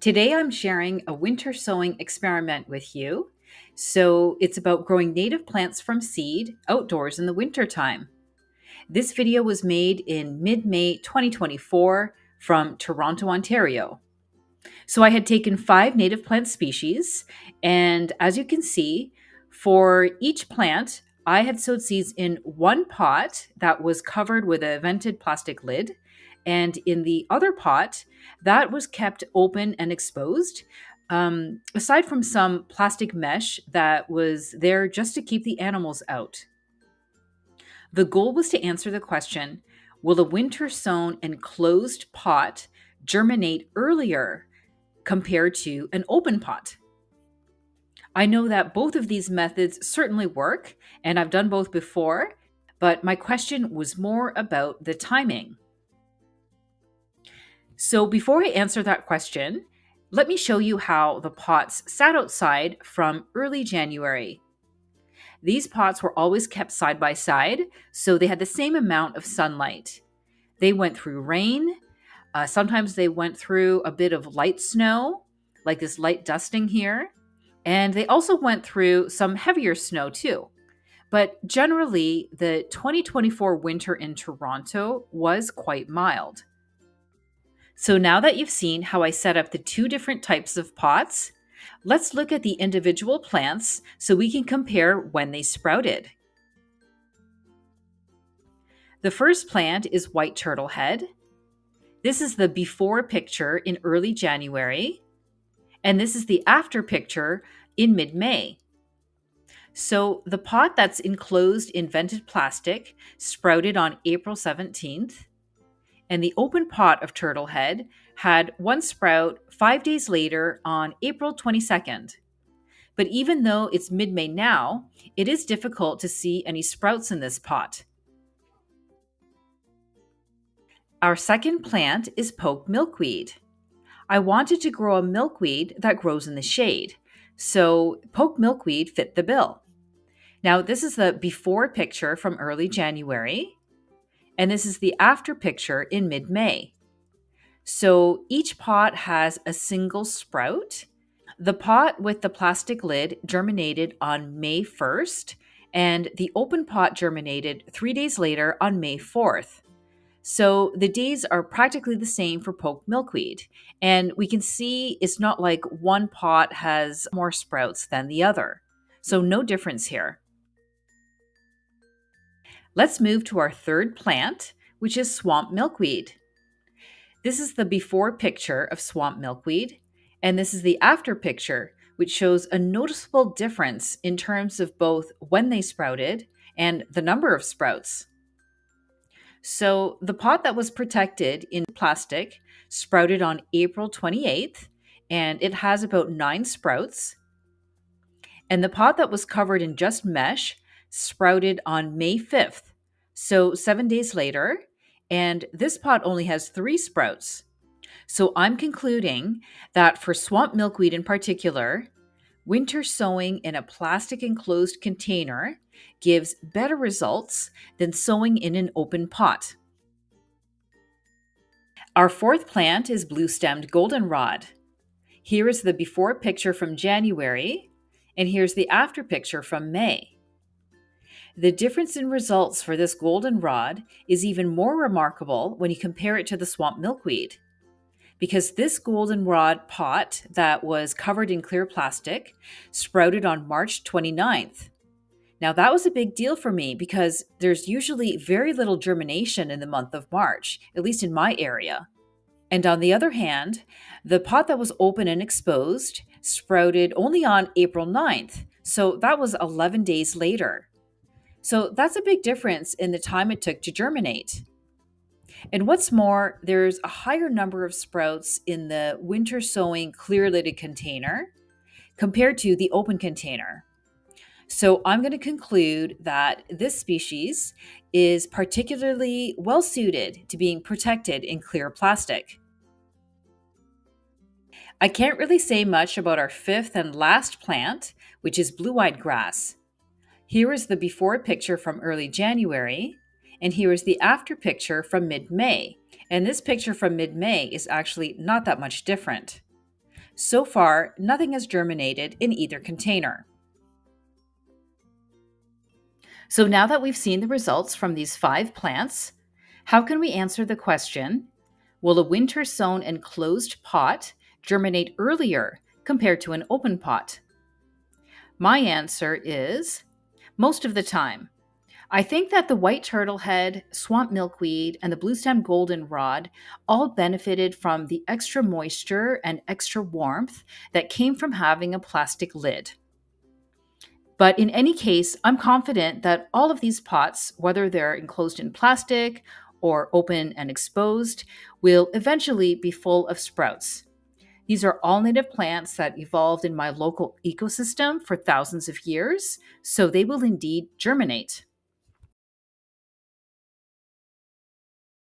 Today I'm sharing a winter sowing experiment with you. So it's about growing native plants from seed outdoors in the wintertime. This video was made in mid May 2024 from Toronto, Ontario. So I had taken five native plant species, and as you can see, for each plant, I had sowed seeds in one pot that was covered with a vented plastic lid and in the other pot, that was kept open and exposed. Um, aside from some plastic mesh that was there just to keep the animals out. The goal was to answer the question Will a winter sown and closed pot germinate earlier compared to an open pot? I know that both of these methods certainly work, and I've done both before, but my question was more about the timing. So before I answer that question, let me show you how the pots sat outside from early January. These pots were always kept side by side, so they had the same amount of sunlight. They went through rain. Uh, sometimes they went through a bit of light snow, like this light dusting here. And they also went through some heavier snow too. But generally, the 2024 winter in Toronto was quite mild. So now that you've seen how I set up the two different types of pots, let's look at the individual plants so we can compare when they sprouted. The first plant is white turtle head. This is the before picture in early January, and this is the after picture in mid May. So the pot that's enclosed in vented plastic sprouted on April 17th, and the open pot of turtlehead had one sprout five days later on April 22nd. But even though it's mid May now, it is difficult to see any sprouts in this pot. Our second plant is poke milkweed. I wanted to grow a milkweed that grows in the shade, so poke milkweed fit the bill. Now, this is the before picture from early January, and this is the after picture in mid May. So each pot has a single sprout. The pot with the plastic lid germinated on May 1st, and the open pot germinated three days later on May 4th. So the days are practically the same for poke milkweed. And we can see it's not like one pot has more sprouts than the other. So no difference here. Let's move to our third plant, which is swamp milkweed. This is the before picture of swamp milkweed, and this is the after picture, which shows a noticeable difference in terms of both when they sprouted and the number of sprouts. So, the pot that was protected in plastic sprouted on April 28th, and it has about nine sprouts. And the pot that was covered in just mesh sprouted on May 5th, so seven days later, and this pot only has three sprouts. So I'm concluding that for swamp milkweed in particular, winter sowing in a plastic enclosed container gives better results than sowing in an open pot. Our fourth plant is blue stemmed goldenrod. Here is the before picture from January, and here's the after picture from May. The difference in results for this goldenrod is even more remarkable when you compare it to the swamp milkweed. Because this goldenrod pot that was covered in clear plastic sprouted on March 29th. Now, that was a big deal for me because there's usually very little germination in the month of March, at least in my area. And on the other hand, the pot that was open and exposed sprouted only on April 9th, so that was 11 days later. So that's a big difference in the time it took to germinate. And what's more, there's a higher number of sprouts in the winter sowing clear lidded container compared to the open container. So I'm going to conclude that this species is particularly well suited to being protected in clear plastic. I can't really say much about our fifth and last plant, which is blue eyed grass. Here is the before picture from early January, and here is the after picture from mid May. And this picture from mid May is actually not that much different. So far, nothing has germinated in either container. So now that we've seen the results from these five plants, how can we answer the question Will a winter sown enclosed pot germinate earlier compared to an open pot? My answer is most of the time. I think that the white turtlehead, swamp milkweed, and the bluestem goldenrod all benefited from the extra moisture and extra warmth that came from having a plastic lid. But in any case, I'm confident that all of these pots, whether they're enclosed in plastic or open and exposed, will eventually be full of sprouts. These are all native plants that evolved in my local ecosystem for thousands of years, so they will indeed germinate.